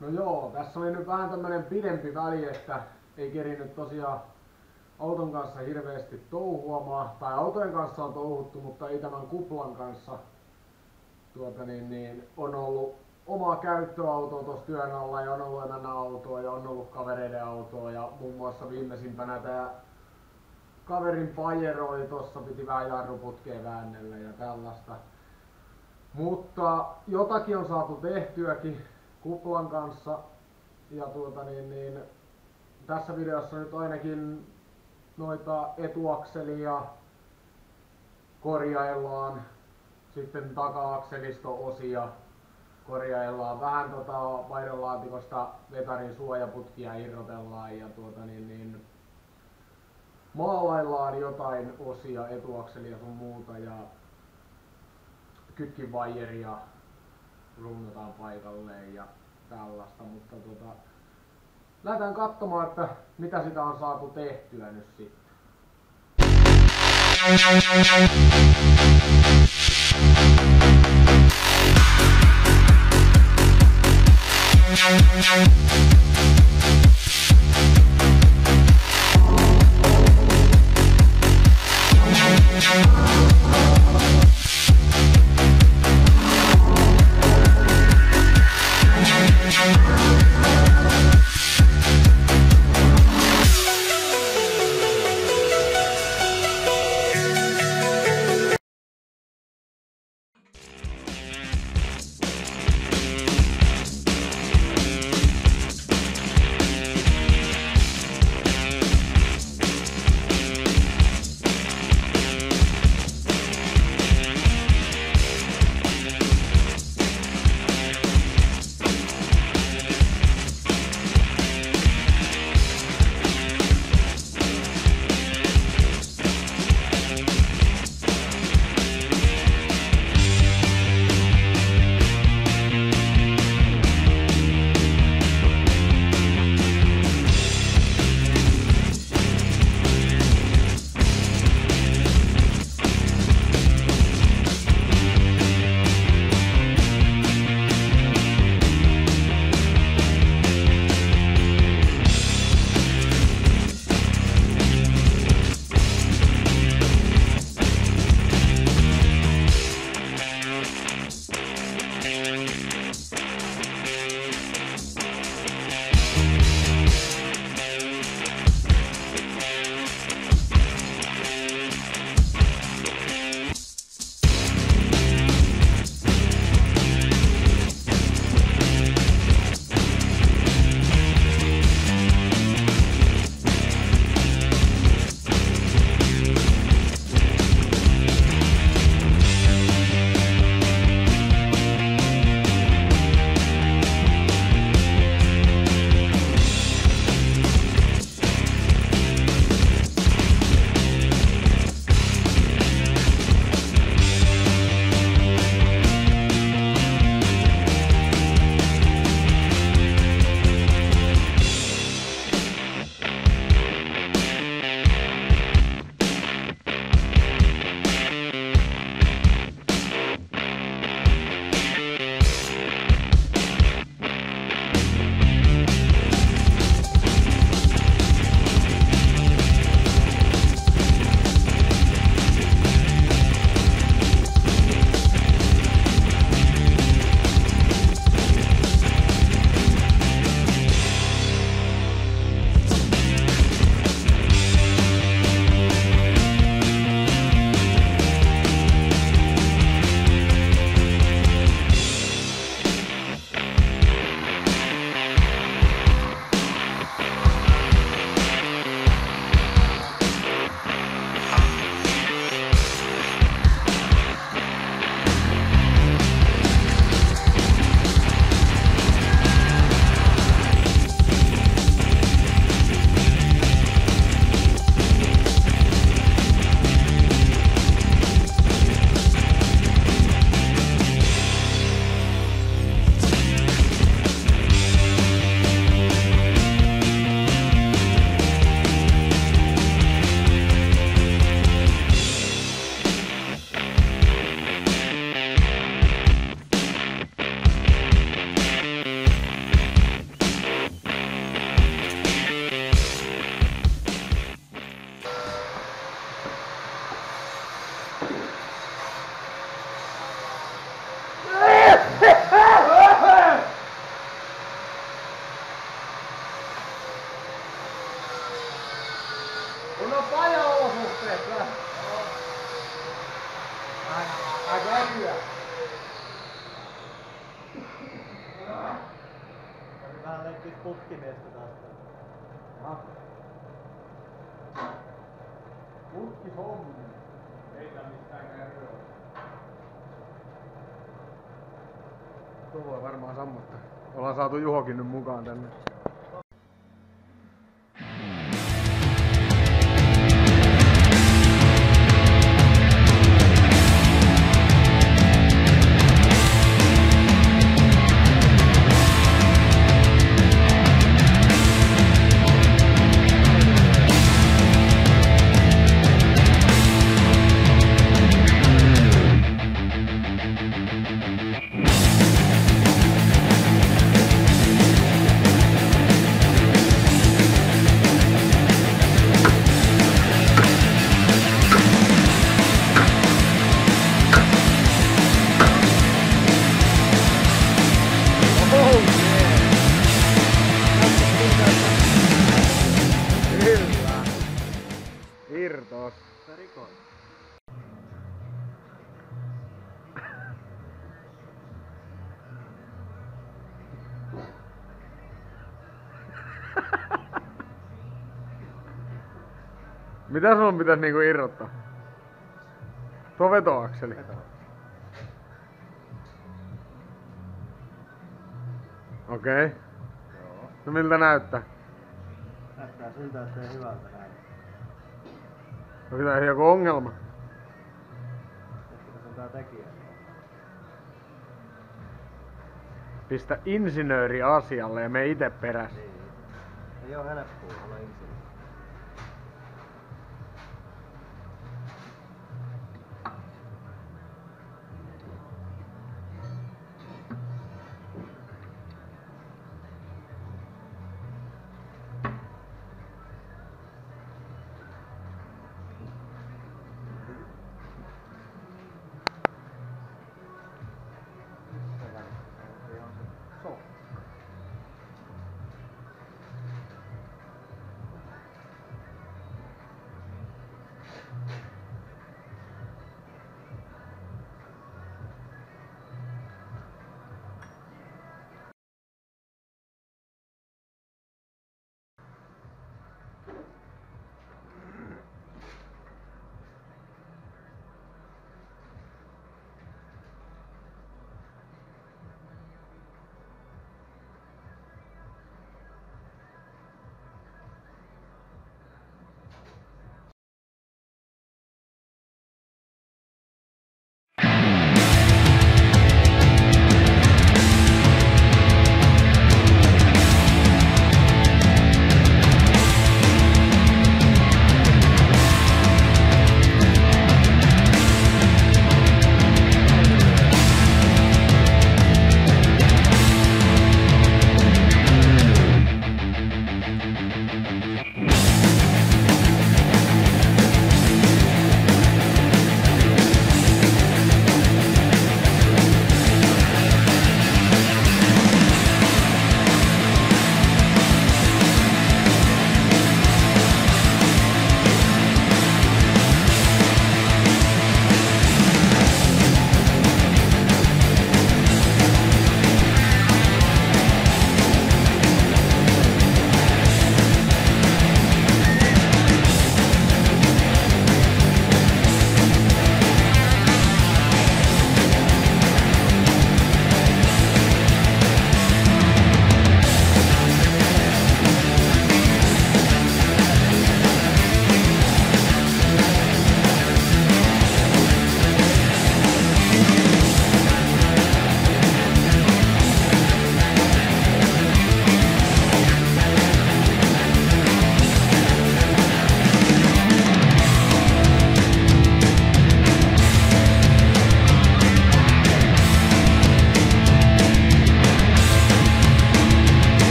No joo, tässä oli nyt vähän tämmönen pidempi väli, että ei kerinyt tosiaan auton kanssa hirveästi touhuamaan. Tai autojen kanssa on touhuttu, mutta ei tämän kuplan kanssa. Tuota niin, niin on ollut omaa käyttöautoa tuossa työn alla ja on ollut emännän autoa ja on ollut kavereiden autoa ja muun muassa viimeisimpänä tää kaverin pajeroi tossa piti vähän jarruputkeen väännellä ja tällaista. Mutta jotakin on saatu tehtyäkin kuplan kanssa. Ja tuota niin, niin tässä videossa nyt ainakin noita etuakselia korjaillaan, sitten taka-akselisto osia korjaillaan, vähän tota vaihdonlaatikosta vetarin suojaputkia irrotellaan ja tuota niin, niin maalaillaan jotain osia, etuakselia sun muuta ja kytkinvaijeria runnataan paikalleen ja tällaista, mutta tota, lähdetään katsomaan, että mitä sitä on saatu tehtyä nyt sitten. We'll hyviä. Vähän leikkis putkimiestä taas. Ah. Putki hommi. Ei tää mitään kärryä. Tuo voi varmaan sammuttaa. Ollaan saatu Juhokin nyt mukaan tänne. Mitä sun pitäis niinku irrottaa? Tuo vetoakseli. Veto. Okei. Okay. Joo. No miltä näyttää? Näyttää siltä, että ei hyvältä näin. Onko tää joku ongelma? Ehkä tässä on tää tekijä. Pistä insinööri asialle ja me ite perässä. Niin. Ei oo helppoa.